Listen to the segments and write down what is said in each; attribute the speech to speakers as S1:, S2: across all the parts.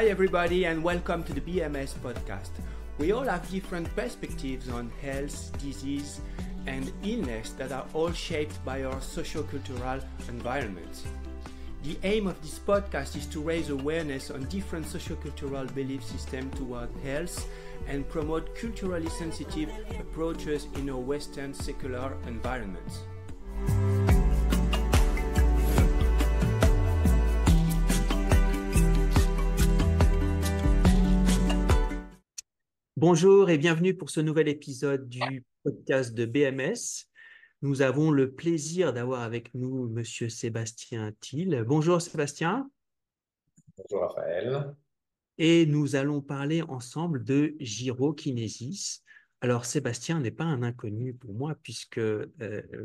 S1: Hi, everybody, and welcome to the BMS podcast. We all have different perspectives on health, disease, and illness that are all shaped by our socio-cultural environment. The aim of this podcast is to raise awareness on different socio-cultural belief systems toward health and promote culturally sensitive approaches in our Western secular environments. Bonjour et bienvenue pour ce nouvel épisode du podcast de BMS. Nous avons le plaisir d'avoir avec nous Monsieur Sébastien Thiel. Bonjour Sébastien.
S2: Bonjour Raphaël.
S1: Et nous allons parler ensemble de gyrokinésis. Alors Sébastien n'est pas un inconnu pour moi puisque euh,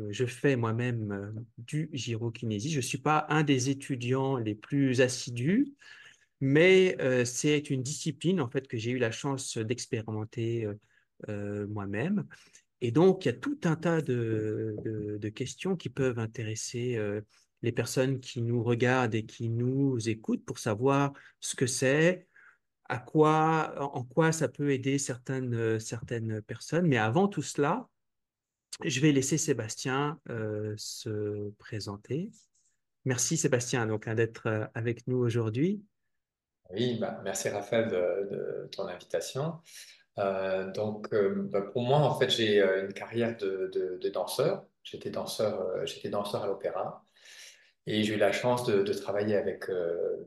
S1: je fais moi-même euh, du gyrokinésis. Je ne suis pas un des étudiants les plus assidus, mais c'est une discipline en fait que j'ai eu la chance d'expérimenter moi-même. Et donc, il y a tout un tas de, questions qui peuvent intéresser les personnes qui nous regardent et qui nous écoutent pour savoir ce que c'est, à quoi, en quoi ça peut aider certaines, certaines personnes. Mais avant tout cela, je vais laisser Sébastien se présenter. Merci Sébastien hein, d'être avec nous aujourd'hui.
S2: Oui, bah, merci Raphaël de, ton invitation. Euh, donc, euh, bah, pour moi, en fait, j'ai euh, une carrière de, danseur. J'étais danseur, danseur à l'opéra et j'ai eu la chance de, travailler avec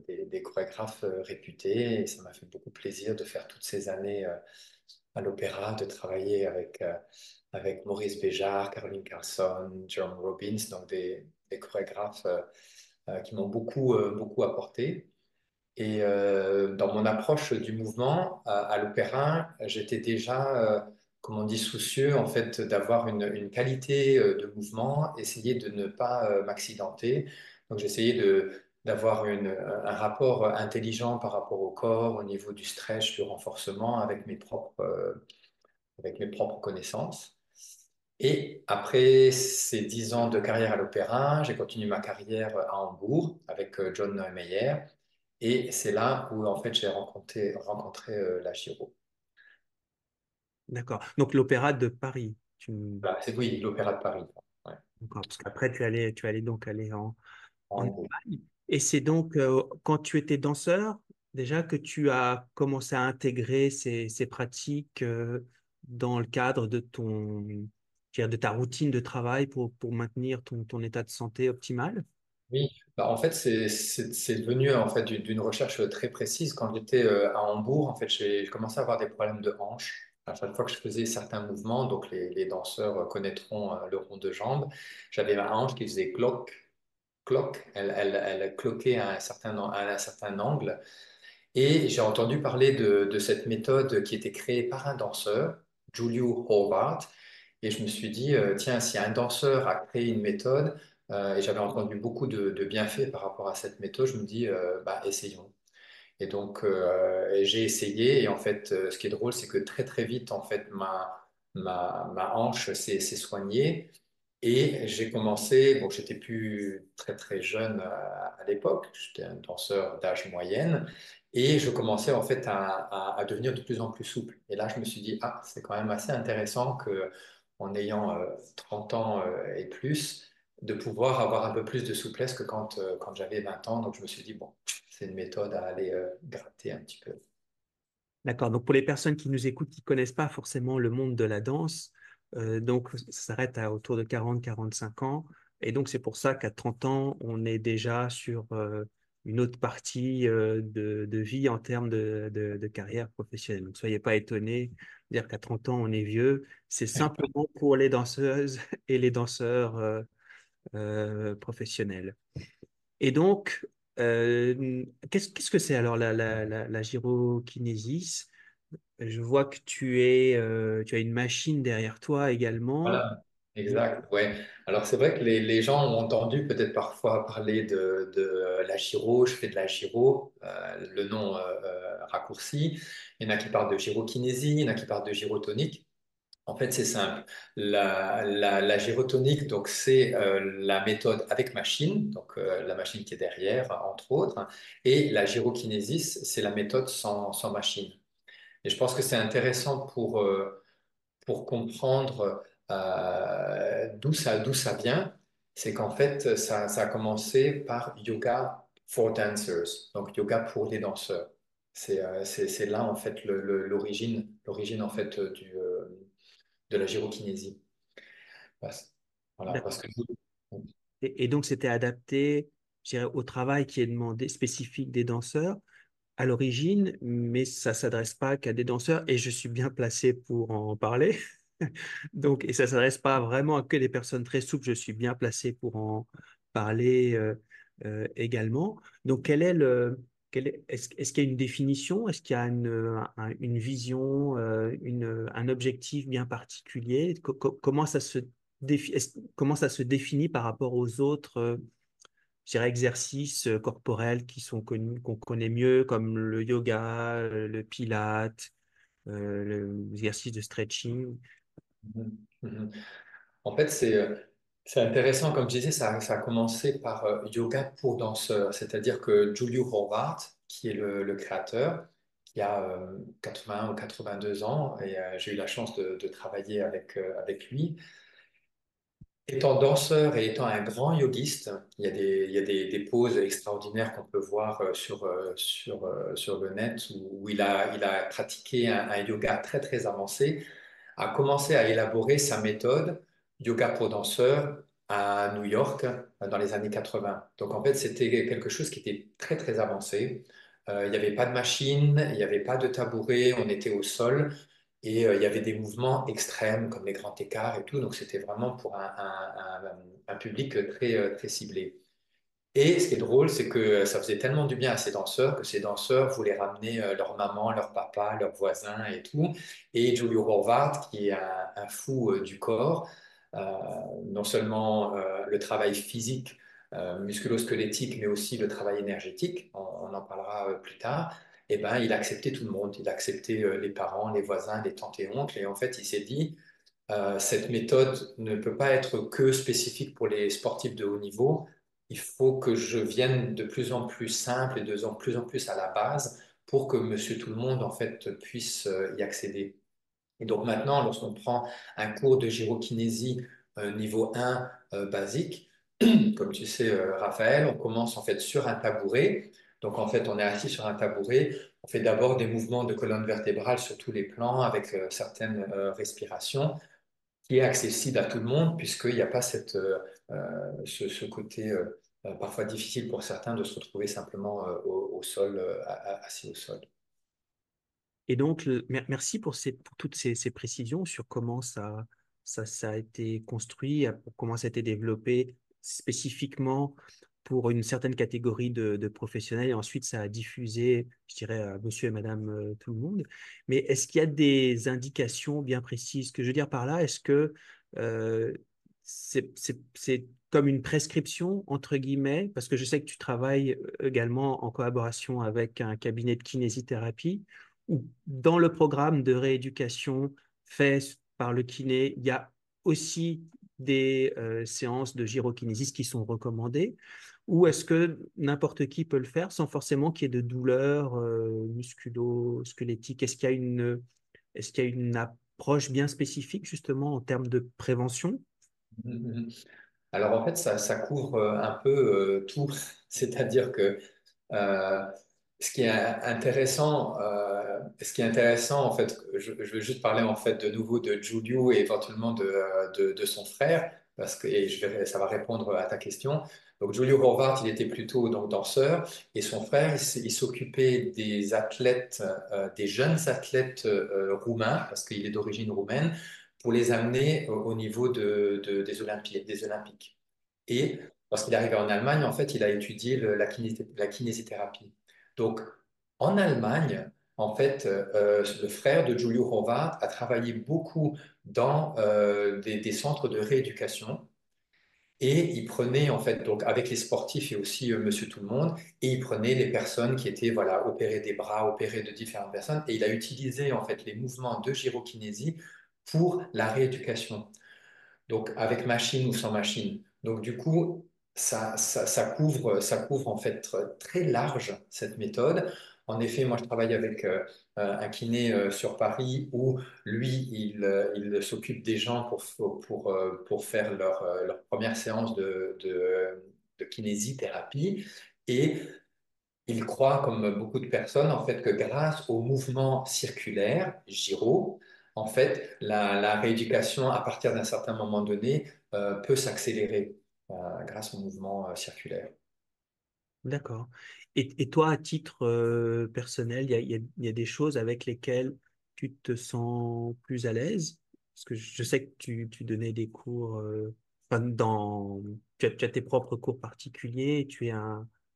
S2: des, chorégraphes réputés et ça m'a fait beaucoup plaisir de faire toutes ces années à l'opéra, de travailler avec, Maurice Béjart, Caroline Carlson, John Robbins, donc des, des chorégraphes qui m'ont beaucoup, beaucoup apporté. Et euh, dans mon approche du mouvement à, l'opéra, j'étais déjà, euh, comme on dit, soucieux en fait d'avoir une, qualité euh, de mouvement, essayer de ne pas m'accidenter. Donc j'essayais d'avoir un rapport intelligent par rapport au corps, au niveau du stretch, du renforcement, avec mes propres, avec mes propres connaissances. Et après ces dix ans de carrière à l'opéra, j'ai continué ma carrière à Hambourg avec John Meyer et c'est là où, en fait, j'ai rencontré, rencontré euh, la Giro.
S1: D'accord. Donc, l'Opéra de Paris.
S2: Tu... Bah, c'est, oui, l'Opéra de Paris.
S1: D'accord. Parce qu'après, tu allais, tu allais donc aller en, en. Et c'est donc euh, quand tu étais danseur, déjà que tu as commencé à intégrer ces, ces pratiques euh, dans le cadre de ton de ta routine de travail pour, pour maintenir ton, ton état de santé optimal?
S2: Oui, bah, en fait, c'est devenu en fait d'une recherche très précise. Quand j'étais euh, à Hambourg, en fait, j'ai commencé à avoir des problèmes de hanches. À chaque fois que je faisais certains mouvements, donc les, danseurs connaîtront euh, le rond de jambe, j'avais ma hanche qui faisait cloc, cloc. Elle, elle, cloquait à un certain, à un certain angle. Et j'ai entendu parler de, de, cette méthode qui était créée par un danseur, Julio Howard. Et je me suis dit, euh, tiens, si un danseur a créé une méthode, euh, et j'avais entendu beaucoup de, bienfaits par rapport à cette méthode. Je me dis, euh, bah, essayons. Et donc, euh, j'ai essayé. Et en fait, ce qui est drôle, c'est que très, très vite, en fait, ma, ma, ma hanche s'est soignée. Et j'ai commencé, bon, j'étais plus très, très jeune à, l'époque. J'étais un danseur d'âge moyenne. Et je commençais, en fait, à, devenir de plus en plus souple. Et là, je me suis dit, ah, c'est quand même assez intéressant que en ayant 30 ans et plus, de pouvoir avoir un peu plus de souplesse que quand, euh, quand j'avais 20 ans. Donc, je me suis dit, bon, c'est une méthode à aller euh, gratter un petit peu.
S1: D'accord. Donc, pour les personnes qui nous écoutent, qui ne connaissent pas forcément le monde de la danse, euh, donc ça s'arrête à autour de 40-45 ans. Et donc, c'est pour ça qu'à 30 ans, on est déjà sur une autre partie de, de, vie en termes de, de, carrière professionnelle. Donc, soyez pas étonnés de dire qu'à 30 ans, on est vieux. C'est simplement pour les danseuses et les danseurs professionnelle. Et donc, euh, qu'est-ce que c'est alors la, la, la, gyrokinésis? Je vois que tu, es, euh, tu as une machine derrière toi également.
S2: Voilà, exact. Ouais. Alors c'est vrai que les, les, gens ont entendu peut-être parfois parler de, de, la gyro, je fais de la gyro, le nom raccourci. Il y en a qui parlent de gyrokinésie, il y en a qui parlent de gyrotonique. En fait, c'est simple. La, la, gyrotonique, donc c'est euh, la méthode avec machine, donc euh, la machine qui est derrière, entre autres, et la gyrokinésis, c'est la méthode sans, machine. Et je pense que c'est intéressant pour, euh, pour comprendre d'où ça, ça vient. C'est qu'en fait, ça, a commencé par yoga for dancers, donc yoga pour les danseurs. C'est, là en fait l'origine, l'origine en fait du de la gyrokinésie.
S1: Voilà, et, donc, c'était adapté au travail qui est demandé, spécifique des danseurs à l'origine, mais ça s'adresse pas qu'à des danseurs, et je suis bien placé pour en parler. donc, et ça s'adresse pas vraiment à que des personnes très souples, je suis bien placé pour en parler euh, euh, également. Donc, quel est le, est-ce, qu'il y a une définition? Est-ce qu'il y a une, vision, euh, un objectif bien particulier? Comment, ça se définit par rapport aux autres euh, exercices euh, corporels qui sont qu'on connaît mieux, comme le yoga, le pilate, l'exercice de stretching?
S2: Mmh mmh En fait, c'est c'est intéressant, comme je disais, ça, a commencé par euh, yoga pour danseurs, c'est-à-dire que Julio Horvath, qui est le, créateur, qui a 80 euh, ou 82 ans, et euh, j'ai eu la chance de, travailler avec, lui. Étant danseur et étant un grand yogiste, il y a des, il poses extraordinaires qu'on peut voir sur, le net où, il, a, il a pratiqué un, un, yoga très très avancé, a commencé à élaborer sa méthode yoga pour danseurs à New York euh, dans les années 80. Donc en fait, c'était quelque chose qui était très très avancé. Euh, il n'y avait pas de machine, il n'y avait pas de tabouret, on était au sol et euh, il y avait des mouvements extrêmes comme les grands écarts et tout. Donc c'était vraiment pour un, un, public très, très ciblé. Et ce qui est drôle, c'est que ça faisait tellement du bien à ces danseurs que ces danseurs voulaient ramener leur maman, leur papa, leurs voisins et tout. Et Julio Horvath, qui est un, fou du corps, non seulement euh, le travail physique, euh, musculo-squelettique, mais aussi le travail énergétique, on, en parlera plus tard, eh ben, il a accepté tout le monde. Il a accepté les parents, les voisins, les tantes et oncles. Et en fait, il s'est dit, cette méthode ne peut pas être que spécifique pour les sportifs de haut niveau. Il faut que je vienne de plus en plus simple et de plus en plus à la base pour que monsieur tout le monde, en fait, puisse y accéder. Et donc maintenant, lorsqu'on prend un cours de gyrokinésie euh, niveau 1 euh, basique, comme tu sais, euh, Raphaël, on commence en fait sur un tabouret. Donc en fait, on est assis sur un tabouret. On fait d'abord des mouvements de colonne vertébrale sur tous les plans avec certaines respirations qui est accessible à tout le monde puisqu'il n'y a pas cette, ce, côté parfois difficile pour certains de se retrouver simplement au, sol, assis au sol.
S1: Et donc, merci pour, toutes ces, précisions sur comment ça, a été construit, comment ça a été développé spécifiquement pour une certaine catégorie de, professionnels. Et ensuite ça a diffusé, je dirais, à monsieur et madame euh, tout le monde. Mais est-ce qu'il y a des indications bien précises? Que je veux dire par là Est-ce que euh, c'est comme une prescription, entre guillemets, parce que je sais que tu travailles euh, également en collaboration avec un cabinet de kinésithérapie dans le programme de rééducation fait par le kiné, il y a aussi des euh, séances de gyrokinésie qui sont recommandées. Ou est-ce que n'importe qui peut le faire sans forcément qu'il y ait de douleurs euh, musculo-squelettiques? Est-ce qu'il y a une approche bien spécifique justement en termes de prévention?
S2: Alors en fait, ça, couvre euh, un peu tout, c'est-à-dire que ce qui est intéressant, euh, ce qui est intéressant, en fait, je, je, veux juste parler en fait de nouveau de Julio et éventuellement de, de, son frère, parce que et ça va répondre à ta question. Donc Julio Horvath, il était plutôt donc danseur, et son frère, il, s'occupait des athlètes, euh, des jeunes athlètes euh, roumains, parce qu'il est d'origine roumaine, pour les amener au, niveau de, de, des, Olympiques, des Olympiques. Et lorsqu'il est arrivé en Allemagne, en fait, il a étudié la kinésithérapie. Donc, en Allemagne, en fait, euh, le frère de Giulio Horvath a travaillé beaucoup dans euh, des, centres de rééducation et il prenait en fait donc avec les sportifs et aussi euh, Monsieur Tout le Monde et il prenait les personnes qui étaient voilà opérées des bras, opérées de différentes personnes et il a utilisé en fait les mouvements de gyrokinésie pour la rééducation. Donc avec machine ou sans machine. Donc du coup, ça, couvre, ça couvre en fait très large cette méthode. En effet, moi je travaille avec euh, un kiné euh, sur Paris où lui, il, euh, s'occupe des gens pour, faire leur, première séance de, kinésithérapie. Et il croit, comme beaucoup de personnes, en fait, que grâce au mouvement circulaire, gyro, en fait, la, rééducation, à partir d'un certain moment donné, euh, peut s'accélérer euh, grâce au mouvement euh, circulaire.
S1: D'accord. Et, toi, à titre personnel, il y, a, des choses avec lesquelles tu te sens plus à l'aise? Parce que je sais que tu, donnais des cours, dans, tu as, tes propres cours particuliers, tu es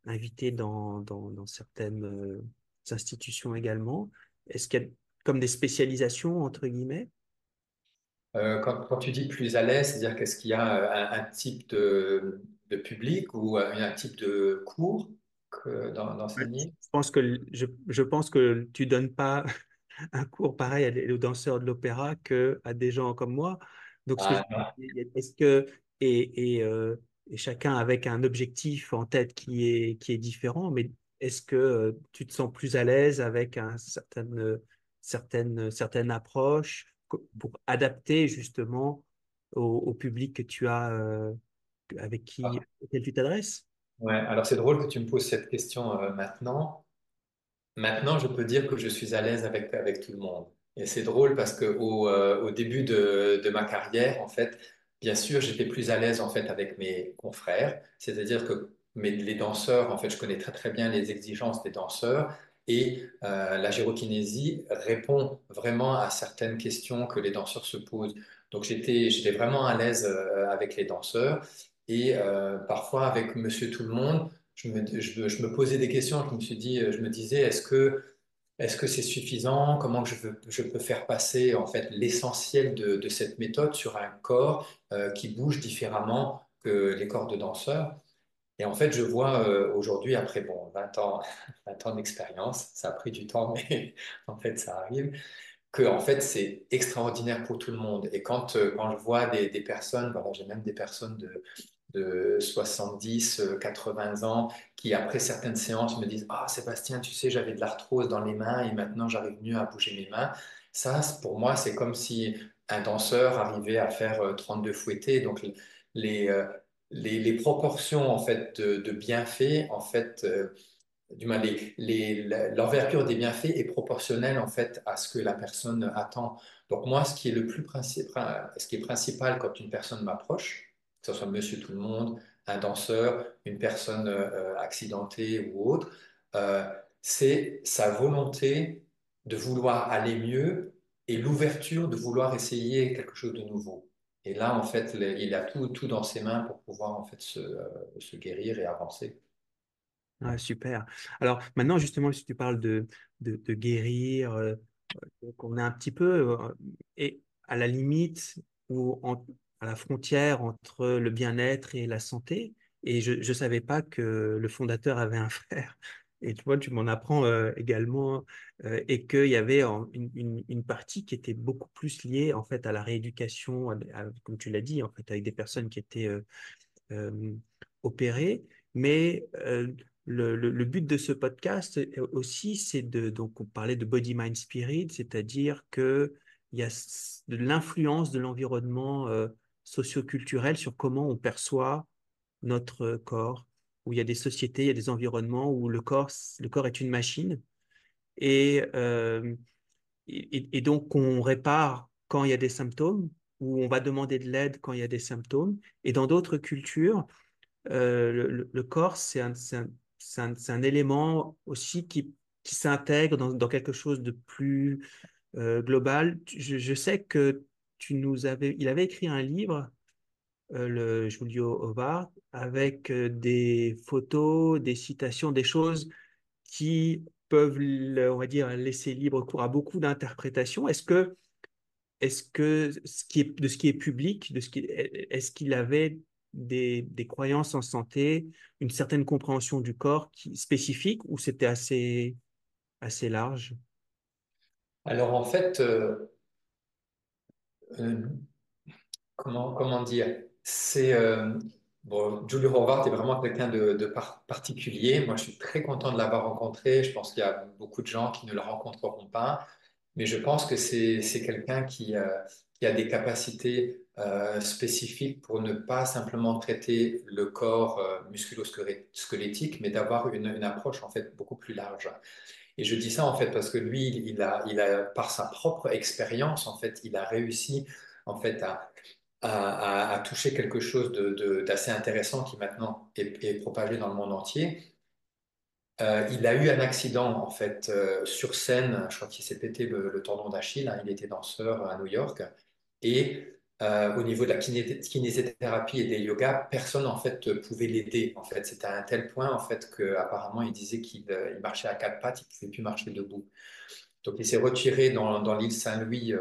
S1: invité dans certaines institutions également. Est-ce qu'il y a comme des spécialisations, entre guillemets?
S2: Euh, quand, tu dis plus à l'aise, c'est-à-dire qu'est-ce qu'il y a euh, un, type de, public ou euh, un type de cours d'enseigner
S1: je, pense que, je, pense que tu donnes pas un cours pareil aux danseurs de l'opéra qu'à des gens comme moi. Donc, ah. est-ce que, et, et, chacun avec un objectif en tête qui est, qui est différent, mais est-ce que tu te sens plus à l'aise avec un certain certaines, certaines approches pour adapter justement au, public que tu as, euh, avec qui ah. auquel tu t'adresses?
S2: Ouais, alors c'est drôle que tu me poses cette question euh, maintenant. Maintenant, je peux dire que je suis à l'aise avec, avec tout le monde. Et c'est drôle parce que au, euh, au début de, de, ma carrière, en fait, bien sûr, j'étais plus à l'aise en fait avec mes confrères. C'est-à-dire que mes, les danseurs, en fait, je connais très très bien les exigences des danseurs et euh, la gyrokinésie répond vraiment à certaines questions que les danseurs se posent. Donc j'étais, vraiment à l'aise euh, avec les danseurs. Et euh, parfois avec Monsieur Tout le Monde, je me, posais des questions. Je me disais, est-ce que c'est suffisant? Comment je, peux faire passer en fait l'essentiel de, cette méthode sur un corps qui bouge différemment que les corps de danseurs? Et en fait, je vois euh, aujourd'hui, après bon, 20 ans, 20 ans d'expérience, ça a pris du temps, mais en fait, ça arrive, que en fait, c'est extraordinaire pour tout le monde. Et quand, euh, quand je vois des, personnes, voilà, j'ai même des personnes de, de 70, 80 euh, ans qui, après certaines séances, me disent Ah, Sébastien, tu sais, j'avais de l'arthrose dans les mains et maintenant j'arrive mieux à bouger mes mains. Ça, pour moi, c'est comme si un danseur arrivait à faire 32 fouettés. Donc, les, les, proportions en fait de, bienfaits, en fait, euh, du l'envergure des bienfaits est proportionnelle en fait à ce que la personne attend. Donc moi, ce qui est le plus principal, ce qui est principal quand une personne m'approche, que ce soit Monsieur Tout le Monde, un danseur, une personne euh, accidentée ou autre, euh, c'est sa volonté de vouloir aller mieux et l'ouverture de vouloir essayer quelque chose de nouveau. Et là, en fait, il a tout, tout dans ses mains pour pouvoir en fait se, euh, guérir et avancer.
S1: Super. Alors maintenant, justement, si tu parles de, de, guérir, euh, on est un petit peu euh, et à la limite ou à la frontière entre le bien-être et la santé. Et je ne savais pas que le fondateur avait un frère et tu vois, tu m'en apprends euh, également, euh, et qu'il y avait une, partie qui était beaucoup plus liée en fait à la rééducation, comme tu l'as dit, en fait, avec des personnes qui étaient euh, opérées. Mais le, le, but de ce podcast aussi, c'est de, donc on parlait de body, mind, spirit, c'est-à-dire que il y a de l'influence de l'environnement socioculturel sur comment on perçoit notre corps, où il y a des sociétés, il y a des environnements où le corps, le corps est une machine euh, et, et, donc on répare quand il y a des symptômes, ou on va demander de l'aide quand il y a des symptômes. Et dans d'autres cultures, euh, le, corps, c'est un, un, un, élément aussi qui, qui s'intègre dans, dans, quelque chose de plus euh, global. Je, je, sais que tu nous avais, il avait écrit un livre le Julio Ovar, avec euh, des photos, des citations, des choses qui peuvent, on va dire, laisser libre cours à beaucoup d'interprétations. Est-ce que, est-ce que ce qui est, de ce qui est public, de ce qui, est-ce qu'il avait des, des, croyances en santé, une certaine compréhension du corps spécifique ou c'était assez, assez large?
S2: Alors en fait, euh, euh, comment, comment dire, c'est euh, bon, Julie Horvath est vraiment quelqu'un de, de par- particulier. Moi, je suis très content de l'avoir rencontré. Je pense qu'il y a beaucoup de gens qui ne le rencontreront pas, mais je pense que c'est quelqu'un qui, euh, qui a des capacités euh, spécifiques pour ne pas simplement traiter le corps euh, musculo-squelettique, mais d'avoir une, approche en fait beaucoup plus large. Et je dis ça en fait parce que lui, il a, il a par sa propre expérience, en fait, il a réussi en fait à, toucher quelque chose de, de- d'assez intéressant qui maintenant est, propagé dans le monde entier. Euh, il a eu un accident en fait euh, sur scène. Je crois qu'il s'est pété le, tendon d'Achille. hein. Il était danseur à New York et euh, au niveau de la kiné- kinésithérapie et des yogas, personne en fait pouvait l'aider. En fait, c'était à un tel point en fait que apparemment il disait qu'il il marchait à quatre pattes, il pouvait plus marcher debout. Donc, il s'est retiré dans, l'île Saint-Louis,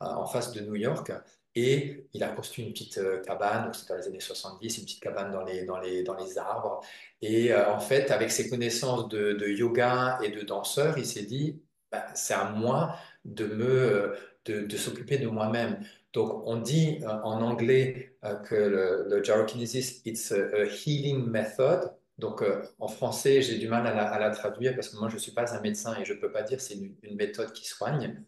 S2: en face de New York, et il a construit une petite euh, cabane, c'était dans les années 70, une petite cabane dans les, dans les, dans les arbres. Et euh, en fait, avec ses connaissances de, de yoga et de danseur, il s'est dit, bah, c'est à moi de me, euh, de, de s'occuper de moi-même. Donc, on dit en anglais que le, le gyrokinesis, it's a, healing method. Donc, en français, j'ai du mal à la, à la traduire parce que moi, je ne suis pas un médecin et je ne peux pas dire c'est une, une méthode qui soigne,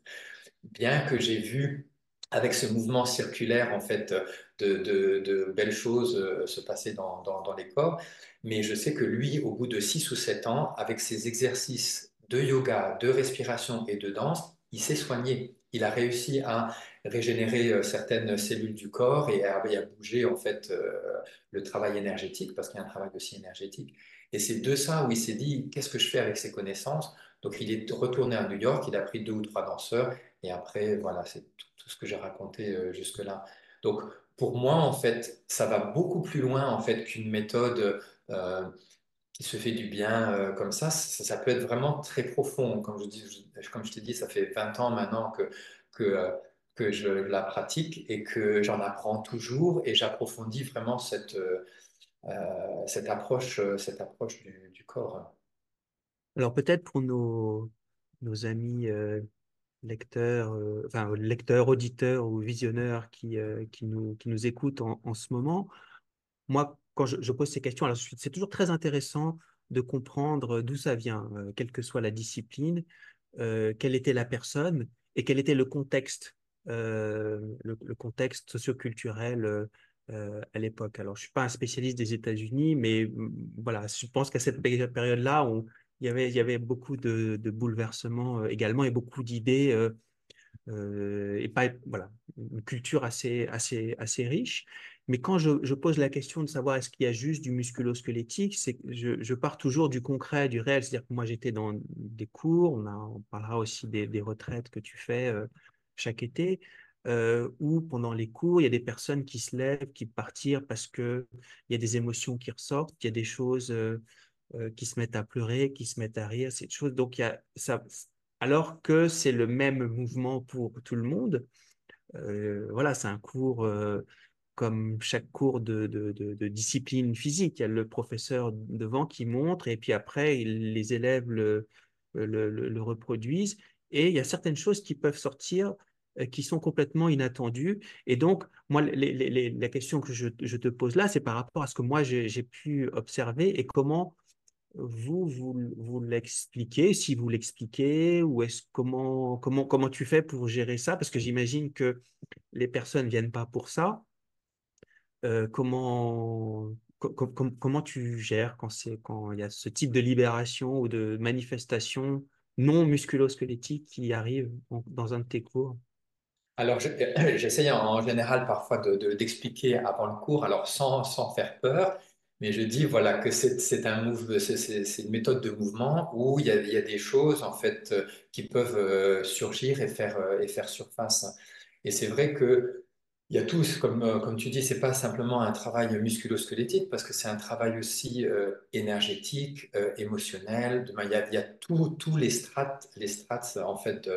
S2: bien que j'ai vu avec ce mouvement circulaire, en fait, de, belles choses euh, se passer dans, les corps. Mais je sais que lui, au bout de 6 ou 7 ans, avec ses exercices de yoga, de respiration et de danse, il s'est soigné. Il a réussi à régénérer euh, certaines cellules du corps et à, à bouger, en fait, euh, le travail énergétique, parce qu'il y a un travail aussi énergétique. Et c'est de ça où il s'est dit, qu'est-ce que je fais avec ces connaissances? Donc, il est retourné à New York, il a pris deux ou trois danseurs et après, voilà, c'est tout, tout ce que j'ai raconté euh, jusque-là. Donc, pour moi, en fait, ça va beaucoup plus loin en fait qu'une méthode euh, qui se fait du bien euh, comme ça. ça. peut être vraiment très profond. Comme je dis, comme je t'ai dit, ça fait 20 ans maintenant que, que, que je la pratique et que j'en apprends toujours et j'approfondis vraiment cette, cette approche, cette approche du, du corps.
S1: Alors peut-être pour nos, nos amis lecteurs, euh, enfin lecteurs, auditeurs ou visionneurs qui, euh, qui nous, qui nous écoutent en, en ce moment, moi, quand je, pose ces questions, alors c'est toujours très intéressant de comprendre d'où ça vient, euh, quelle que soit la discipline, quelle était la personne et quel était le contexte, le, le contexte socioculturel à l'époque. Alors, je suis pas un spécialiste des États-Unis, mais mm, voilà, je pense qu'à cette péri- période-là, on- il y avait, il y avait beaucoup de, de bouleversements euh, également et beaucoup d'idées euh, euh, et pas, voilà, une culture assez, assez, assez riche. Mais quand je, je pose la question de savoir est-ce qu'il y a juste du musculo-squelettique, c'est que je, je pars toujours du concret, du réel. C'est-à-dire que moi, j'étais dans des cours, on, a, parlera aussi des, des retraites que tu fais chaque été, euh, où pendant les cours, il y a des personnes qui se lèvent, qui partent parce qu'il y a des émotions qui ressortent, il y a des choses euh, qui se mettent à pleurer, qui se mettent à rire, cette chose. Donc, y a, ça, alors que c'est le même mouvement pour tout le monde. Euh, voilà, c'est un cours euh, comme chaque cours de, de, discipline physique. Il y a le professeur devant qui montre et puis après, les élèves le, le, reproduisent. Et il y a certaines choses qui peuvent sortir qui sont complètement inattendues. Et donc, moi, la question que je, je, te pose là, c'est par rapport à ce que moi, j'ai pu observer et comment vous, vous, vous l'expliquez, si vous l'expliquez, ou est-ce comment, comment, comment tu fais pour gérer ça? Parce que j'imagine que les personnes ne viennent pas pour ça. Euh, comment, com, com, comment tu gères quand c'est quand il y a ce type de libération ou de manifestation non musculo-squelettique qui arrive dans un de tes cours?
S2: Alors, j'essaye en général parfois d'expliquer de, de, avant le cours, alors sans, sans faire peur, mais je dis voilà que c'est un une méthode de mouvement où il y, a, il y, a, des choses en fait qui peuvent euh, surgir et faire, euh, et faire surface. Et c'est vrai que il y a tous, comme, euh, comme tu dis, c'est pas simplement un travail musculo-squelettique parce que c'est un travail aussi euh, énergétique, euh, émotionnel. Il y a, a tous les strates, les strates en fait,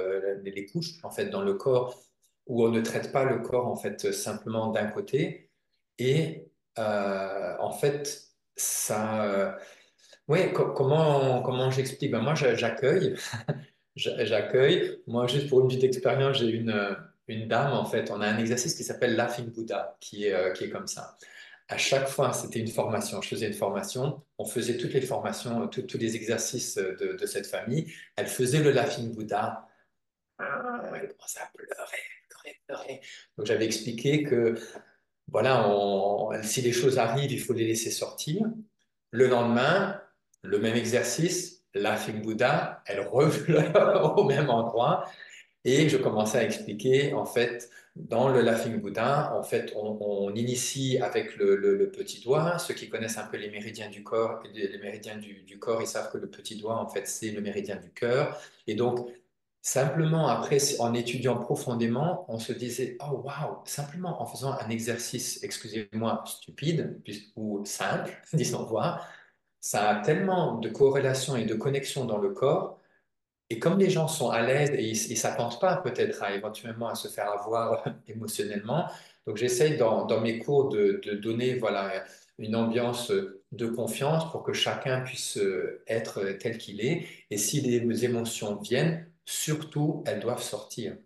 S2: les couches en fait dans le corps où on ne traite pas le corps en fait simplement d'un côté et euh, en fait ça euh, co comment comment j'explique? Ben moi j'accueille j'accueille moi juste pour une petite expérience j'ai une une dame, en fait, on a un exercice qui s'appelle Laughing Buddha, qui est, euh, qui est comme ça. À chaque fois, c'était une formation. Je faisais une formation. On faisait toutes les formations, tous les exercices de, cette famille. Elle faisait le Laughing Buddha. Ah, elle commençait à pleurer. Donc, j'avais expliqué que, voilà, si les choses arrivent, il faut les laisser sortir. Le lendemain, le même exercice, Laughing Buddha, elle revient au même endroit. Et je commençais à expliquer, en fait, dans le Laughing Buddha, en fait, on, initie avec le, petit doigt. Ceux qui connaissent un peu les méridiens du corps, les méridiens du, du corps, ils savent que le petit doigt, en fait, c'est le méridien du cœur. Et donc, simplement après, en étudiant profondément, on se disait, oh waouh, simplement en faisant un exercice, excusez-moi, stupide ou simple, disons voir, ça a tellement de corrélation et de connexion dans le corps et comme les gens sont à l'aise et ils ne s'attendent pas peut-être à éventuellement à se faire avoir émotionnellement, donc j'essaye dans, dans, mes cours de, de, donner voilà, une ambiance de confiance pour que chacun puisse être tel qu'il est. Et si les émotions viennent, surtout, elles doivent sortir.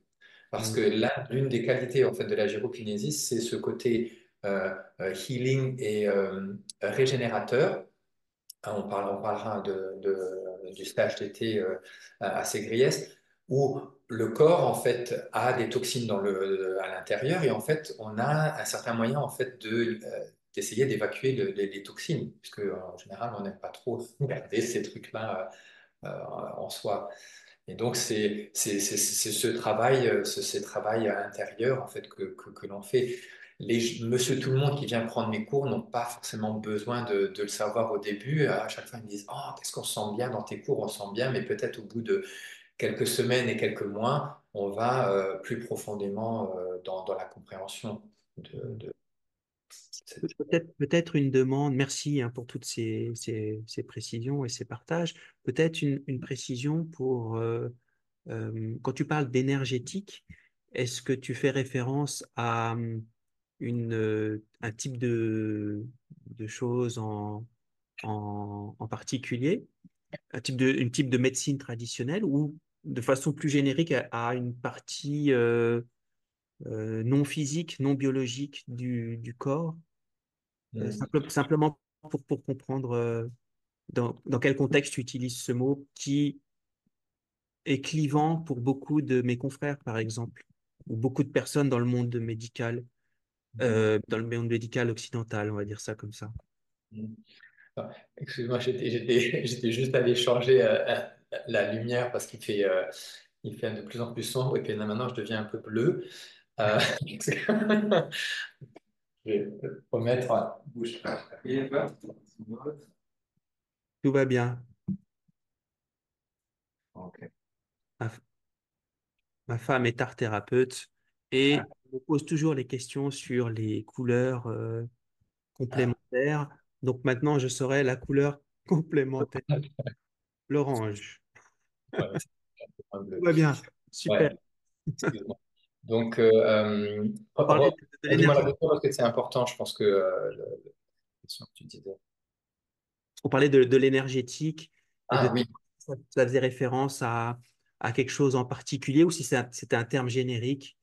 S2: Parce que là, l'une des qualités en fait, de la gyrokinésie, c'est ce côté euh, euh, healing et euh, régénérateur. On, parle, on parlera de, de du stage d'été euh, à Ségriès, où le corps en fait a des toxines dans le, à l'intérieur et en fait on a un certain moyen en fait de d'essayer d'évacuer les, toxines, puisque en général on n'aime pas trop garder ces trucs-là en soi. Et donc c'est ce travail, ce, ce, travail intérieur en fait que, que, l'on fait monsieur tout le monde qui vient prendre mes cours n'ont pas forcément besoin de, le savoir au début. À chaque fois, ils me disent Oh, qu'est-ce qu'on sent bien dans tes cours? On sent bien, mais peut-être au bout de quelques semaines et quelques mois, on va euh, plus profondément euh, dans, la compréhension de.
S1: Peut-être une demande, merci hein, pour toutes ces, précisions et ces partages. Peut-être une, précision pour, euh, quand tu parles d'énergétique, est-ce que tu fais référence à euh, un type de, choses en, particulier, un type de, médecine traditionnelle ou de façon plus générique à, une partie euh, euh, non physique, non biologique du, du corps, mmh. simplement pour, pour comprendre dans, dans, quel contexte tu utilises ce mot qui est clivant pour beaucoup de mes confrères, par exemple, ou beaucoup de personnes dans le monde médical. Euh, dans le monde médical occidental, on va dire ça comme ça.
S2: Mm. Excuse-moi, j'étais juste allé changer euh, euh, la lumière parce qu'il fait, il fait de plus en plus sombre et puis maintenant je deviens un peu bleu. je vais remettre bouche.
S1: Tout va bien. Ma, femme est art thérapeute et ah me pose toujours les questions sur les couleurs euh, complémentaires. Donc maintenant, je saurai la couleur complémentaire. L'orange. Ouais, bien, super.
S2: Donc, euh, euh on parlait de, l'énergie. parce que c'est important, je pense que euh, la question que tu disais.
S1: On parlait de, l'énergétique.
S2: Ah, oui.
S1: Ça, faisait référence à, à, quelque chose en particulier ou si c'était un terme générique?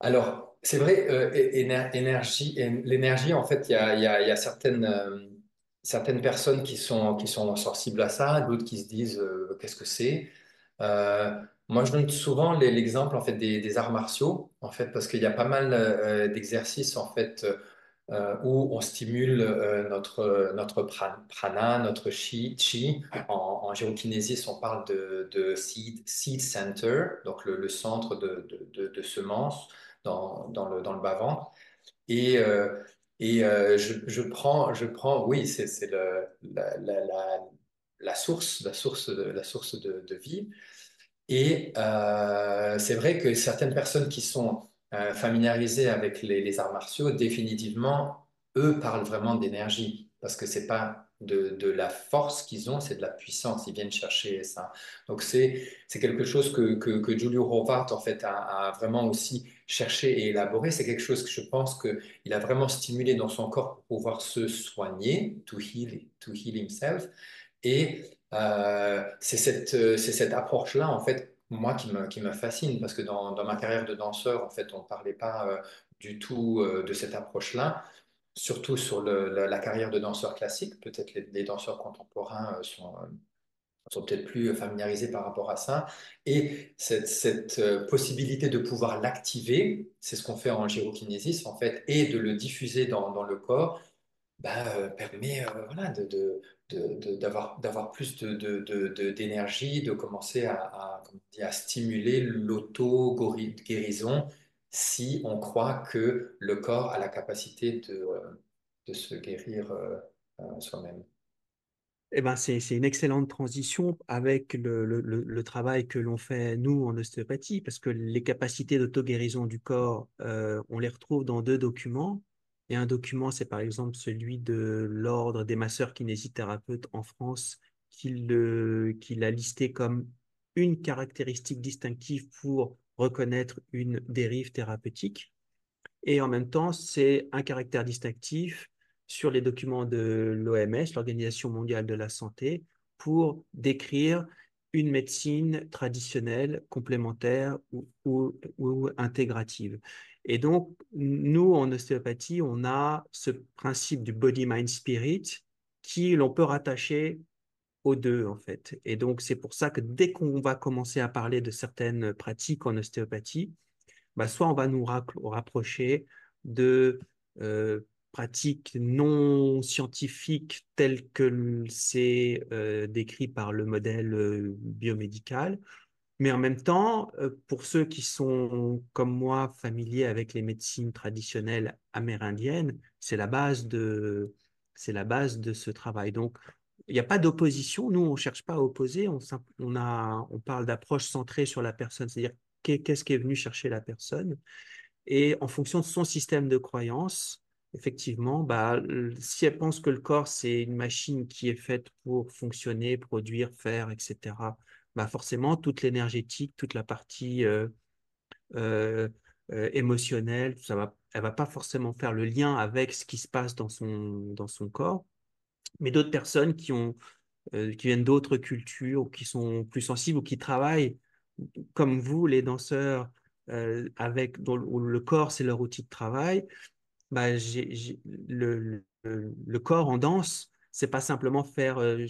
S2: Alors, c'est vrai, euh, énergie, l'énergie, en fait, il y a, certaines, euh, certaines personnes qui sont, qui sont sensibles à ça, d'autres qui se disent euh, qu'est-ce que c'est? Moi, je donne souvent l'exemple en fait des, arts martiaux, en fait, parce qu'il y a pas mal d'exercices en fait où on stimule notre notre prana, notre chi. chi. En, en on parle de, seed, seed center, donc le, centre de, de, de semences dans, dans le, dans le bas-ventre. Et, euh, et euh, je, je, prends, je prends, oui, c'est la, la, la, source, la source la source de vie. Et euh, c'est vrai que certaines personnes qui sont familiarisées avec les, arts martiaux, définitivement, eux parlent vraiment d'énergie, parce que c'est pas de, la force qu'ils ont, c'est de la puissance. Ils viennent chercher ça. Donc c'est quelque chose que, que, que Giulio Rovart en fait a, vraiment aussi cherché et élaboré. C'est quelque chose que je pense qu'il a vraiment stimulé dans son corps pour pouvoir se soigner, to heal, to heal himself. Et euh, c'est cette, cette approche-là en fait moi, qui me, qui me fascine, parce que dans, ma carrière de danseur, en fait, on ne parlait pas euh, du tout euh, de cette approche-là, surtout sur la, carrière de danseur classique. Peut-être les, danseurs contemporains euh, sont, euh, sont peut-être plus familiarisés par rapport à ça. Et cette, cette euh, possibilité de pouvoir l'activer, c'est ce qu'on fait en gyrokinésis, en fait, et de le diffuser dans, le corps, bah, euh, permet euh, voilà, de- d'avoir, plus de, de- de- d'énergie, de commencer à, à, stimuler l'auto-guérison si on croit que le corps a la capacité de, euh, se guérir euh, euh, soi-même.
S1: Eh ben, c'est, une excellente transition avec le, le- le- travail que l'on fait, nous, en ostéopathie, parce que les capacités d'auto-guérison du corps, on les retrouve dans deux documents. Et un document, c'est par exemple celui de l'Ordre des masseurs kinésithérapeutes en France, qui le, qui l'a listé comme une caractéristique distinctive pour reconnaître une dérive thérapeutique. Et en même temps, c'est un caractère distinctif sur les documents de l'OMS, l'Organisation mondiale de la santé, pour décrire une médecine traditionnelle, complémentaire ou- ou intégrative. Et donc, nous, en ostéopathie, on a ce principe du body, mind, spirit qui l'on peut rattacher aux deux, en fait. Et donc, c'est pour ça que dès qu'on va commencer à parler de certaines pratiques en ostéopathie, bah, soit on va nous rapprocher de euh, pratiques non scientifiques telles que c'est euh, décrit par le modèle euh, biomédical, mais en même temps, euh, pour ceux qui sont comme moi familiers avec les médecines traditionnelles amérindiennes, c'est la base de, c'est la base de ce travail. Donc, il n'y a pas d'opposition. Nous, on ne cherche pas à opposer. On, on, a, on parle d'approche centrée sur la personne, c'est-à-dire qu'est-ce qui est venu chercher la personne? Et en fonction de son système de croyance, effectivement, bah, si elle pense que le corps, c'est une machine qui est faite pour fonctionner, produire, faire, etc., bah forcément, toute l'énergétique, toute la partie euh, euh, euh, émotionnelle, ça va, elle va pas forcément faire le lien avec ce qui se passe dans son, dans son corps. Mais d'autres personnes qui, ont, qui viennent d'autres cultures ou qui sont plus sensibles ou qui travaillent comme vous, les danseurs, avec, dont le, corps, c'est leur outil de travail, bah, le, le corps en danse, c'est pas simplement faire euh,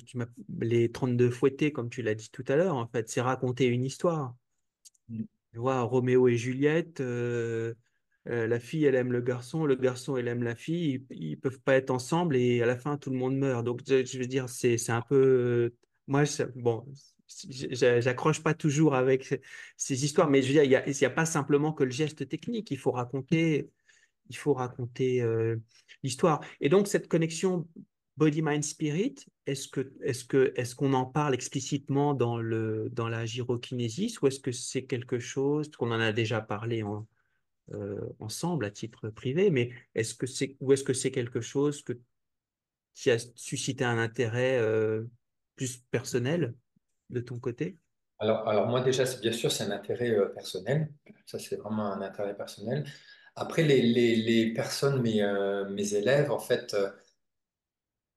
S1: les 32 fouettés, comme tu l'as dit tout à l'heure, en fait, c'est raconter une histoire. Tu vois, Roméo et Juliette, euh, euh, la fille, elle aime le garçon, le garçon, elle aime la fille, ils, ils peuvent pas être ensemble et à la fin, tout le monde meurt. Donc, je, je veux dire, c'est, c'est un peu. euh, moi, je- bon, j'accroche pas toujours avec ces histoires, mais je veux dire, il y a, pas simplement que le geste technique, il faut raconter il faut raconter euh, l'histoire. Et donc, cette connexion body, mind, spirit, est-ce que, est-ce que, est-ce qu'on en parle explicitement dans le, dans la gyrokinésis ou est-ce que c'est quelque chose qu'on en a déjà parlé euh, ensemble à titre privé, mais est-ce que c'est, ou est-ce que c'est quelque chose que, qui a suscité un intérêt euh, plus personnel de ton côté?
S2: Alors, alors moi déjà, bien sûr, c'est un intérêt euh, personnel. Ça, c'est vraiment un intérêt personnel. Après, les, les, les personnes, mes, mes élèves, en fait,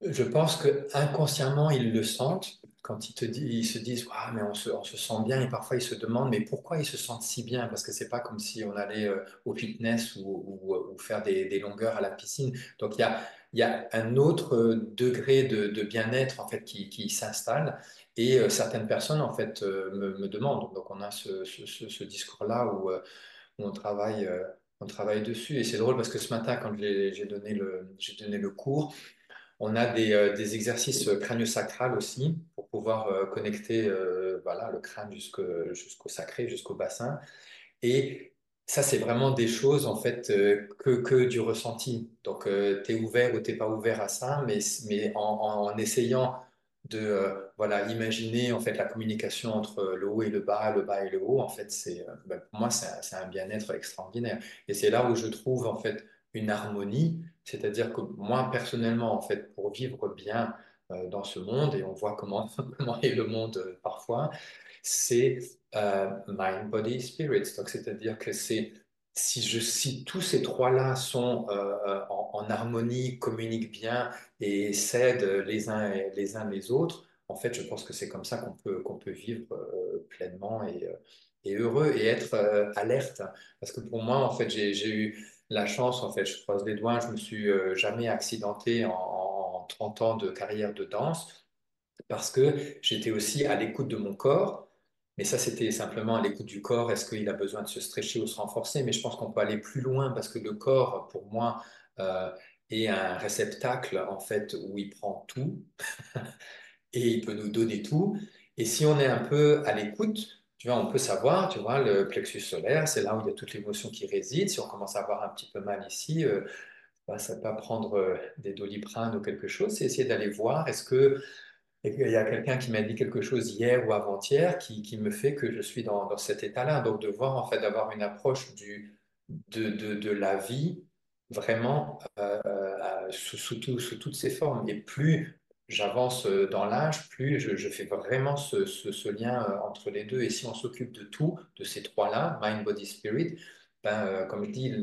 S2: Je pense que inconsciemment ils le sentent quand ils te disent, ils se disent, mais on se, on se sent bien, et parfois ils se demandent, mais pourquoi ils se sentent si bien? Parce que c'est pas comme si on allait euh, au fitness ou, ou- faire des, des longueurs à la piscine. Donc il y a, y a un autre euh, degré de, de bien-être en fait qui, qui s'installe, et euh, certaines personnes en fait me, me demandent. Donc on a ce, ce, ce- ce discours-là où, où on travaille, on travaille dessus, et c'est drôle parce que ce matin quand j'ai donné le, j'ai donné le cours on a des, euh, exercices crânio-sacral aussi pour pouvoir euh, connecter euh, voilà, le crâne jusqu'au sacré, jusqu'au bassin. Et ça, c'est vraiment des choses en fait euh, que, que du ressenti. Donc, tu es ouvert ou t'es pas ouvert à ça, mais, mais en, essayant de euh, voilà, imaginer en fait la communication entre le haut et le bas, le bas et le haut, en fait, c'est euh, ben, pour moi, c'est un, un bien-être extraordinaire. Et c'est là où je trouve en fait une harmonie, c'est-à-dire que moi, personnellement, en fait, pour vivre bien euh, dans ce monde, et on voit comment, comment est le monde euh, parfois, c'est euh, mind, body, spirit. C'est-à-dire que c'est si, je, si tous ces trois-là sont en, harmonie, communiquent bien et s'aident les uns, les uns les autres, en fait, je pense que c'est comme ça qu'on peut, qu'on peut vivre pleinement et, et, heureux et être alerte. Parce que pour moi, en fait, j'ai eu la chance, en fait, je croise les doigts, je me suis jamais accidenté en, en 30 ans de carrière de danse parce que j'étais aussi à l'écoute de mon corps. Mais ça, c'était simplement à l'écoute du corps. Est-ce qu'il a besoin de se stretcher ou se renforcer? Mais je pense qu'on peut aller plus loin parce que le corps, pour moi, euh, est un réceptacle en fait où il prend tout et il peut nous donner tout. Et si on est un peu à l'écoute, tu vois, on peut savoir, tu vois, le plexus solaire, c'est là où il y a toute l'émotion qui réside. Si on commence à avoir un petit peu mal ici, euh, bah, ça peut pas prendre euh, des doliprane ou quelque chose. C'est essayer d'aller voir, est-ce que il y a quelqu'un qui m'a dit quelque chose hier ou avant-hier qui, me fait que je suis dans, cet état-là? Donc de voir, en fait, d'avoir une approche de, la vie vraiment euh, sous, sous, sous, toutes ses formes. Et plus j'avance dans l'âge, plus je, je, fais vraiment ce, ce, ce, lien euh, entre les deux. Et si on s'occupe de tout, de ces trois-là, mind, body, spirit, ben, euh, comme je dis,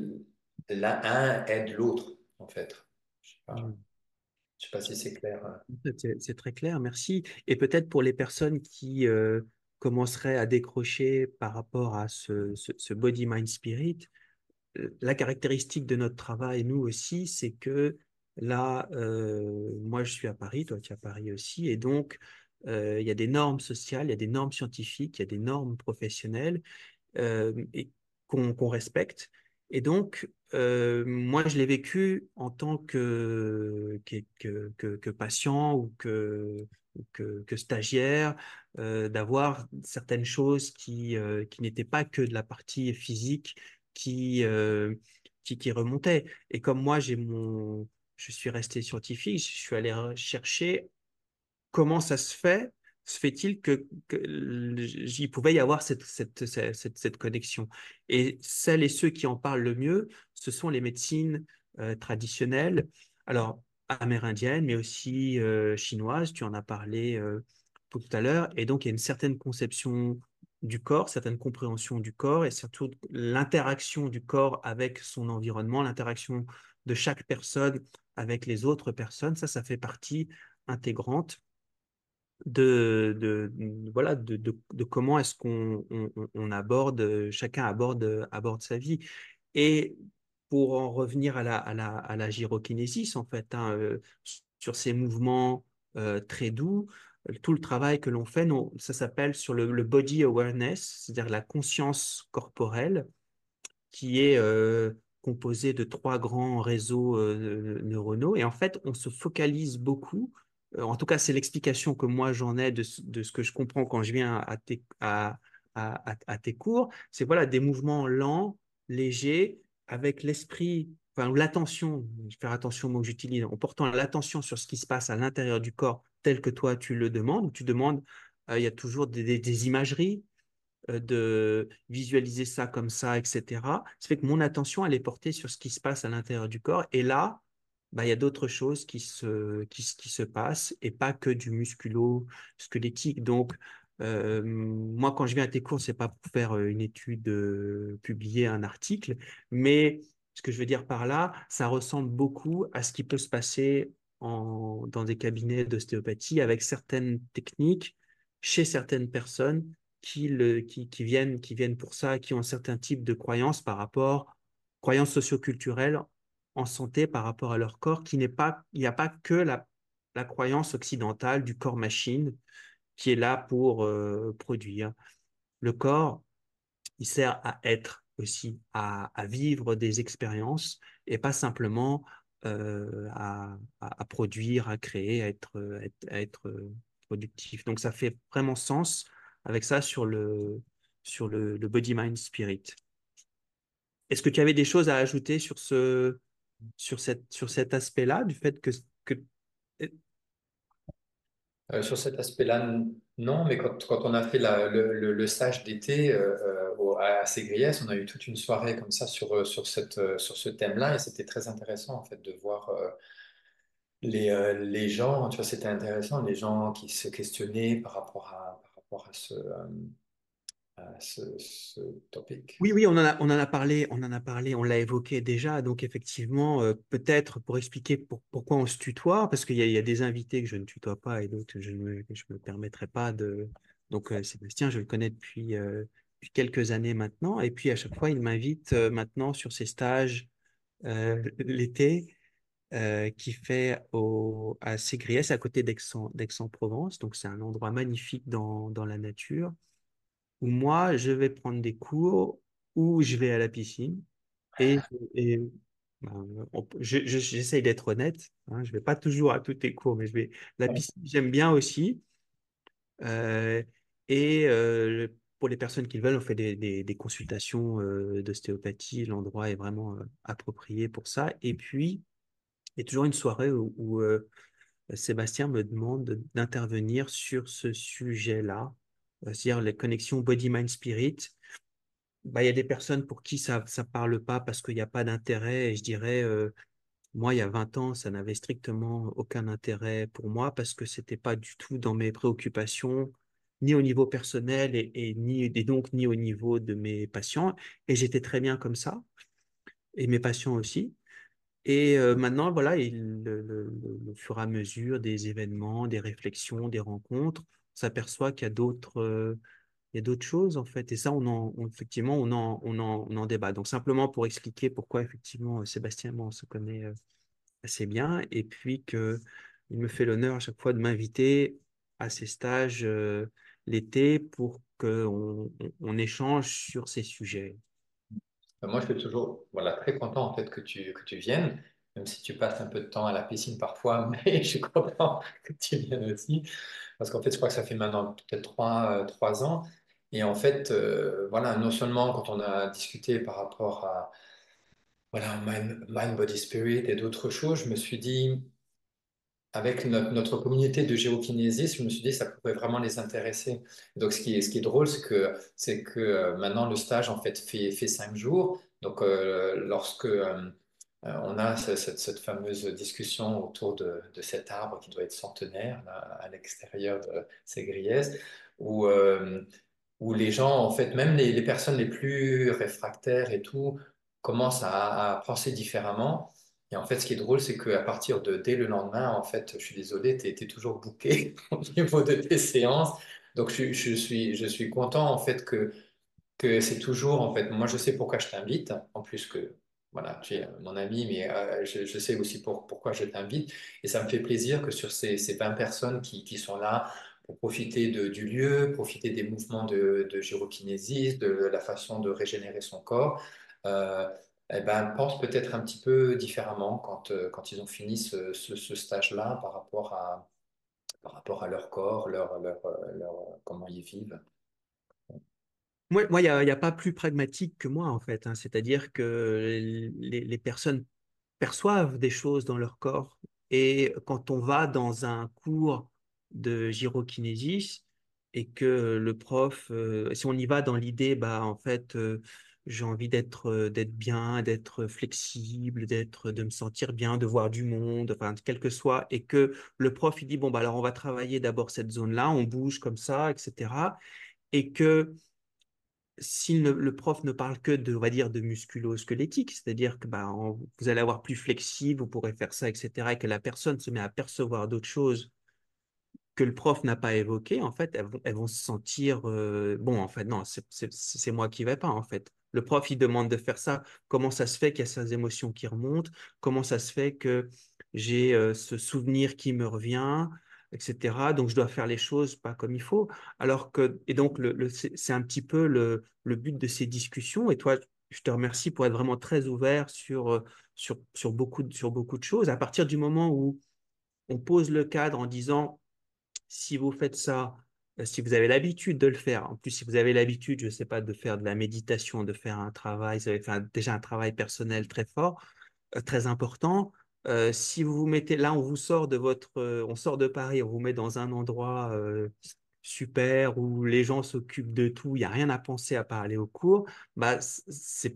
S2: l'un aide l'autre, en fait. Je ne sais, mm. sais, pas si c'est clair.
S1: C'est très clair, merci. Et peut-être pour les personnes qui euh, commenceraient à décrocher par rapport à ce, ce, ce body, mind, spirit, la caractéristique de notre travail, nous aussi, c'est que là, euh, moi, je suis à Paris, toi, tu es à Paris aussi, et donc, euh, il y a des normes sociales, il y a des normes scientifiques, il y a des normes professionnelles euh, qu'on qu respecte. Et donc, moi, je l'ai vécu en tant que, que, que, patient ou que, que, stagiaire, d'avoir certaines choses qui, qui n'étaient pas que de la partie physique, qui, euh, qui, qui, remontait. Et comme moi, j'ai mon, je suis resté scientifique, je suis allé chercher comment ça se fait, se fait-il que, j'y pouvait y avoir cette, connexion. Et celles et ceux qui en parlent le mieux, ce sont les médecines euh, traditionnelles, alors amérindiennes, mais aussi euh, chinoises, tu en as parlé euh, tout à l'heure. Et donc, il y a une certaine conception du corps, certaines compréhensions du corps et surtout l'interaction du corps avec son environnement, l'interaction de chaque personne avec les autres personnes. Ça, ça fait partie intégrante de, de voilà de, de, comment est-ce qu'on on, aborde chacun aborde aborde sa vie et pour en revenir à la à la, à la gyrokinésis en fait hein, euh, sur ces mouvements euh, très doux tout le travail que l'on fait, non, ça s'appelle sur le, le, body awareness, c'est-à-dire la conscience corporelle, qui est euh, composée de trois grands réseaux euh, neuronaux. Et en fait, on se focalise beaucoup, euh, en tout cas, c'est l'explication que moi j'en ai de, ce que je comprends quand je viens à tes, à, à, tes cours, c'est voilà, des mouvements lents, légers, avec l'esprit enfin, l'attention, je faire attention au mot que j'utilise, en portant l'attention sur ce qui se passe à l'intérieur du corps tel que toi tu le demandes, tu demandes, euh, il y a toujours des, imageries, de visualiser ça comme ça, etc. Ça fait que mon attention, elle est portée sur ce qui se passe à l'intérieur du corps. Et là, bah, il y a d'autres choses qui se, qui, qui, se passent et pas que du musculo-squelettique. Donc, euh, moi, quand je viens à tes cours, c'est pas pour faire une étude, euh, publier un article, mais ce que je veux dire par là, ça ressemble beaucoup à ce qui peut se passer en, dans des cabinets d'ostéopathie avec certaines techniques chez certaines personnes qui, le, qui, viennent, pour ça, qui ont un certain type de croyances par rapport, croyances socioculturelles en santé par rapport à leur corps, qui n'est pas, il n'y a pas que la, croyance occidentale du corps machine qui est là pour euh, produire. Le corps, il sert à être aussi à, vivre des expériences et pas simplement euh, à, produire, à créer, à être, productif. Donc ça fait vraiment sens avec ça sur le, sur le, body, mind, spirit. Est-ce que tu avais des choses à ajouter sur, ce, sur, cette, sur cet aspect-là, du fait que,
S2: euh, sur cet aspect-là, non, mais quand, quand, on a fait la, le, le, le, stage d'été euh, à Ségriès, on a eu toute une soirée comme ça sur, sur, cette, sur ce thème-là et c'était très intéressant en fait de voir euh, les, euh, les gens, tu vois, c'était intéressant, les gens qui se questionnaient par rapport à, à ce, euh, ce, topic?
S1: Oui, oui, on en a, parlé, on en a parlé, on l'a évoqué déjà. Donc effectivement, euh, peut-être pour expliquer pour- pourquoi on se tutoie, parce qu'il y, a- des invités que je ne tutoie pas et d'autres je ne me, permettrai pas de. Donc euh, Sébastien, je le connais depuis, quelques années maintenant, et puis à chaque fois, il m'invite maintenant sur ses stages l'été euh, qui fait au, à Ségriès, à côté d'Aix-en- d'Aix-en-Provence. Donc c'est un endroit magnifique dans, dans la nature où moi, je vais prendre des cours, où je vais à la piscine. Et, et ben, on- je- je- j'essaye d'être honnête. hein, je ne vais pas toujours à tous tes cours, mais je vais. La piscine, j'aime bien aussi. Euh, et euh, pour les personnes qui le veulent, on fait des, des- des consultations d'ostéopathie. L'endroit est vraiment approprié pour ça. Et puis, il y a toujours une soirée où, euh, Sébastien me demande d'intervenir sur ce sujet-là, euh, c'est-à-dire les connexions body-mind-spirit. Bah, il y a des personnes pour qui ça ne parle pas parce qu'il n'y a pas d'intérêt. Et je dirais, euh, moi, il y a 20 ans, ça n'avait strictement aucun intérêt pour moi parce que ce n'était pas du tout dans mes préoccupations, ni au niveau personnel et ni, et donc ni au niveau de mes patients. Et j'étais très bien comme ça, et mes patients aussi. Et euh, maintenant, voilà, le fur et à mesure des événements, des réflexions, des rencontres, on s'aperçoit qu'il y a d'autres euh, choses, en fait. Et ça, on en, effectivement, on en, on en, on en débat. Donc, simplement pour expliquer pourquoi, effectivement, Sébastien, moi, on se connaît euh, assez bien. Et puis que il me fait l'honneur à chaque fois de m'inviter à ces stages euh, l'été pour qu'on on, on échange sur ces sujets.
S2: Euh, Moi, je suis toujours voilà, très content en fait que tu, que tu viennes, même si tu passes un peu de temps à la piscine parfois, mais je suis content que tu viennes aussi, parce qu'en fait, je crois que ça fait maintenant peut-être trois, euh, trois ans. Et en fait, euh, voilà, non seulement quand on a discuté par rapport à voilà, mind, body, spirit et d'autres choses, je me suis dit, avec notre, communauté de gyrokinésistes, je me suis dit que ça pourrait vraiment les intéresser. Donc, ce qui est, drôle, c'est que, euh, maintenant, le stage, fait, cinq jours. Donc, euh, lorsque euh, euh, on a ce- cette, fameuse discussion autour de, cet arbre qui doit être centenaire, à l'extérieur de où, euh, où les gens, en fait, même les, personnes les plus réfractaires et tout, commencent à penser différemment. Et en fait, ce qui est drôle, c'est qu'à partir de dès le lendemain, en fait, je suis désolé, tu es, toujours booké au niveau de tes séances. Donc, je, je suis, je suis content, en fait, que, que c'est toujours, en fait, moi, je sais pourquoi je t'invite, en plus que, voilà, tu es mon ami, mais euh, je, je sais aussi pour, pourquoi je t'invite. Et ça me fait plaisir que sur ces, ces 20 personnes qui, qui sont là pour profiter de- du lieu, profiter des mouvements de, de gyrokinésie, de la façon de régénérer son corps, euh, eh ben, pensent peut-être un petit peu différemment quand, euh, quand ils ont fini ce, ce- stage-là par rapport à, par rapport à leur corps, leur, leur, euh, leur- comment ils vivent.
S1: Moi, il n'y a, a pas plus pragmatique que moi, en fait. hein. C'est-à-dire que les, les personnes perçoivent des choses dans leur corps. Et quand on va dans un cours de gyrokinésis et que le prof, euh, si on y va dans l'idée, bah, en fait, euh, j'ai envie d'être euh, d'être bien, d'être flexible, d'être, de me sentir bien, de voir du monde, enfin, quel que soit, et que le prof, il dit, bon, bah, alors on va travailler d'abord cette zone-là, on bouge comme ça, etc. Et que si le, prof ne parle que de, on va dire, de musculo-squelettique, c'est-à-dire que bah, vous allez avoir plus flexible, vous pourrez faire ça, etc., et que la personne se met à percevoir d'autres choses que le prof n'a pas évoquées, en fait, elles vont, elles vont se sentir, euh, bon, en fait, non, c'est moi qui vais pas, en fait. Le prof, il demande de faire ça. Comment ça se fait qu'il y a ces émotions qui remontent? Comment ça se fait que j'ai euh, ce souvenir qui me revient, etc. Donc, je dois faire les choses pas comme il faut. Alors que, et donc, c'est un petit peu le, but de ces discussions. Et toi, je te remercie pour être vraiment très ouvert sur, euh, sur, beaucoup, de- choses. À partir du moment où on pose le cadre en disant, si vous faites ça, si vous avez l'habitude de le faire, en plus, si vous avez l'habitude, je ne sais pas, de faire de la méditation, de faire un travail, vous avez déjà un travail personnel très fort, euh, très important. Euh, si vous vous mettez là, on vous sort de votre, euh, on sort de Paris, on vous met dans un endroit euh, super où les gens s'occupent de tout, il n'y a rien à penser à part aller au cours, bah, c'est,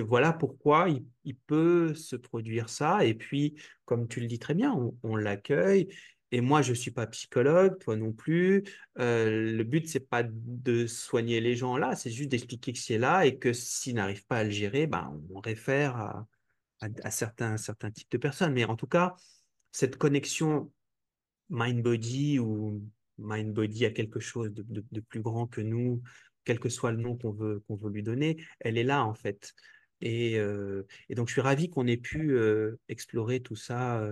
S1: voilà pourquoi il, peut se produire ça. Et puis, comme tu le dis très bien, on l'accueille Et moi, je ne suis pas psychologue, toi non plus. Euh, le but, c'est pas de soigner les gens là, c'est juste d'expliquer que c'est là et que s'ils n'arrivent pas à le gérer, ben, on réfère à, certains, certains types de personnes. Mais en tout cas, cette connexion mind-body ou mind-body à quelque chose de, plus grand que nous, quel que soit le nom qu'on veut, qu'on veut lui donner, elle est là en fait. Et, euh, donc, je suis ravi qu'on ait pu euh, explorer tout ça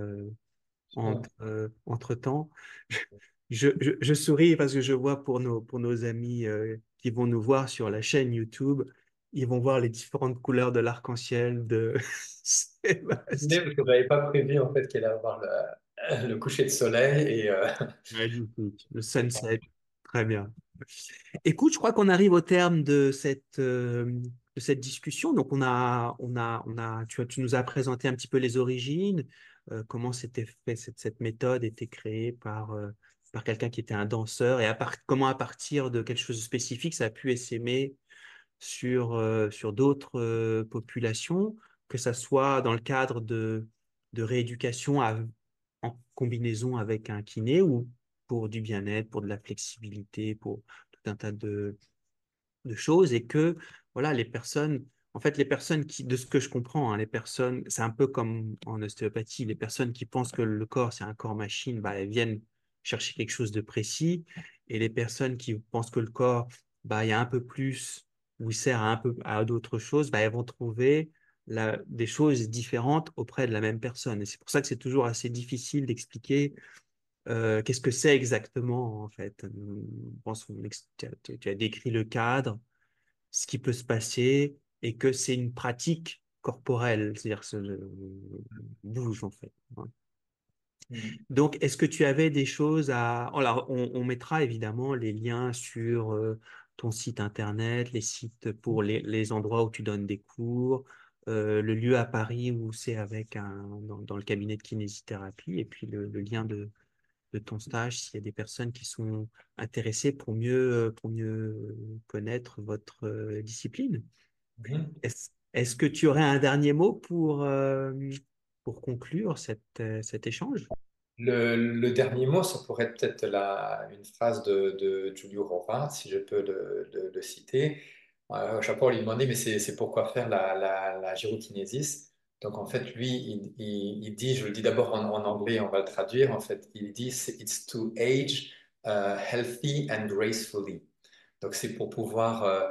S1: euh, entre, entre, temps. Je, je, je, souris parce que je vois pour nos, pour nos amis qui vont nous voir sur la chaîne YouTube, ils vont voir les différentes couleurs de l'arc-en-ciel de
S2: Sébastien. Vous n'avez pas prévu en fait qu'elle allait avoir le, le, coucher de soleil et euh...
S1: le sunset. Très bien. Écoute, je crois qu'on arrive au terme de cette, euh, de cette discussion. Donc, on a, on a, on a, tu, tu nous as présenté un petit peu les origines, euh, comment c'était fait, cette, méthode était créée par, euh, par quelqu'un qui était un danseur. Et comment à partir de quelque chose de spécifique, ça a pu essaimer sur, euh, sur d'autres populations, que ce soit dans le cadre de, de rééducation en combinaison avec un kiné ou pour du bien-être, pour de la flexibilité, pour tout un tas de, de choses. Et que voilà les personnes en fait les personnes qui de ce que je comprends hein, les personnes c'est un peu comme en ostéopathie les personnes qui pensent que le corps c'est un corps machine bah, elles viennent chercher quelque chose de précis et les personnes qui pensent que le corps bah il y a un peu plus ou il sert à à d'autres choses, bah, elles vont trouver la, des choses différentes auprès de la même personne. Et c'est pour ça que c'est toujours assez difficile d'expliquer euh, qu'est-ce que c'est exactement en fait. Tu as décrit le cadre, ce qui peut se passer, et que c'est une pratique corporelle, c'est-à-dire que bouge en fait. Hein. Mmh. Donc, est-ce que tu avais des choses à... Alors, on, on mettra évidemment les liens sur euh, ton site internet, les sites pour les, les endroits où tu donnes des cours, euh, le lieu à Paris où c'est avec un dans, dans, le cabinet de kinésithérapie, et puis le, le lien de, de, ton stage s'il y a des personnes qui sont intéressées pour mieux, pour mieux connaître votre euh, discipline. Mmh. Est-ce est que tu aurais un dernier mot pour, euh, pour conclure cette, cet échange?
S2: Le, dernier mot, ça pourrait être peut-être une phrase de, de Giulio Rovard, si je peux le, citer. Euh, Chapeau lui demandait, mais c'est pourquoi faire la, la, gyrokinésis? Donc en fait, lui, il, dit, je le dis d'abord en, anglais, on va le traduire, en fait, il dit It's to age uh, healthy and gracefully. Donc c'est pour pouvoir euh,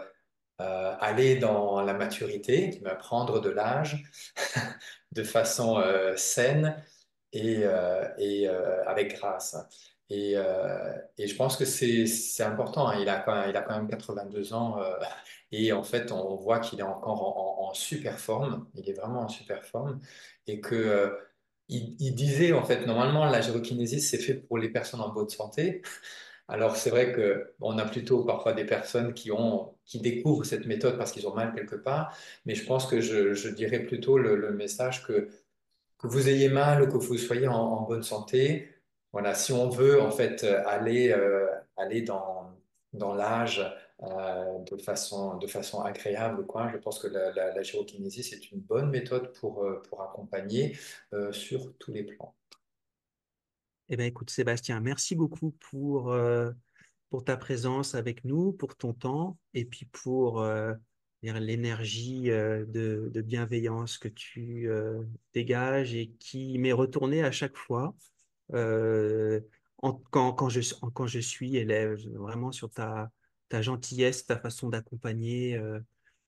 S2: euh, aller dans la maturité, prendre de l'âge de façon saine et, euh, et euh, avec grâce. Et, euh, et, je pense que c'est important. Hein. Il, a quand même, il a quand même 82 ans et en fait, on voit qu'il est encore en, super forme. Il est vraiment en super forme et que il, disait en fait, normalement, la gyrokinésie, c'est fait pour les personnes en bonne santé. Alors c'est vrai que on a plutôt parfois des personnes qui ont qui découvrent cette méthode parce qu'ils ont mal quelque part, mais je pense que je, dirais plutôt le, message que que vous ayez mal ou que vous soyez en, bonne santé, voilà, si on veut en fait aller, euh, aller dans, dans l'âge euh, de, façon, de façon agréable, quoi, je pense que la, la, gyrokinésie, c'est une bonne méthode pour, euh, pour accompagner sur tous les plans.
S1: Eh bien, écoute, Sébastien, merci beaucoup pour, pour ta présence avec nous, pour ton temps et puis pour l'énergie euh, de, bienveillance que tu euh, dégages et qui m'est retournée à chaque fois euh, quand, quand, je, suis élève, vraiment sur ta gentillesse, ta façon d'accompagner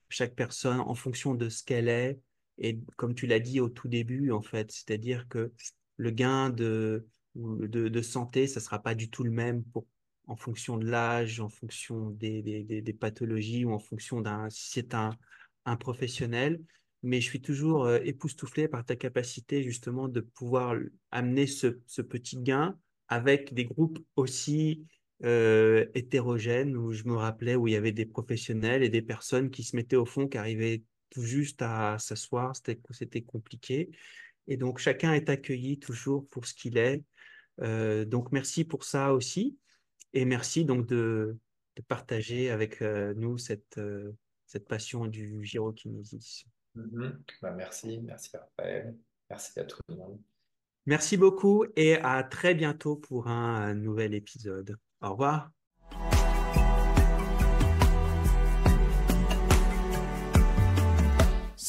S1: chaque personne en fonction de ce qu'elle est. Et comme tu l'as dit au tout début, en fait, c'est-à-dire que le gain de, de, santé, ça ne sera pas du tout le même pour en fonction de l'âge, en fonction des, des, des, pathologies ou en fonction d'un, si c'est un, un, professionnel. Mais je suis toujours euh, époustouflé par ta capacité justement de pouvoir amener ce, ce petit gain avec des groupes aussi euh, hétérogènes où je me rappelais où il y avait des professionnels et des personnes qui se mettaient au fond, qui arrivaient tout juste à s'asseoir, c'était compliqué. Et donc chacun est accueilli toujours pour ce qu'il est. Euh, donc merci pour ça aussi. Et merci donc de, de partager avec euh, nous cette, euh, cette passion du gyrokinésis.
S2: Mm-hmm. bah, merci, merci Raphaël, merci à tout le monde.
S1: Merci beaucoup et à très bientôt pour un nouvel épisode. Au revoir.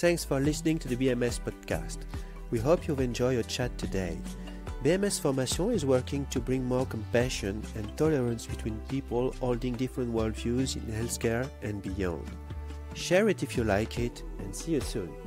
S3: Thanks for listening to the BMS podcast. We hope you've enjoyed your chat today. BMS Formation is working to bring more compassion and tolerance between people holding different worldviews in healthcare and beyond. Share it if you like it, and see you soon.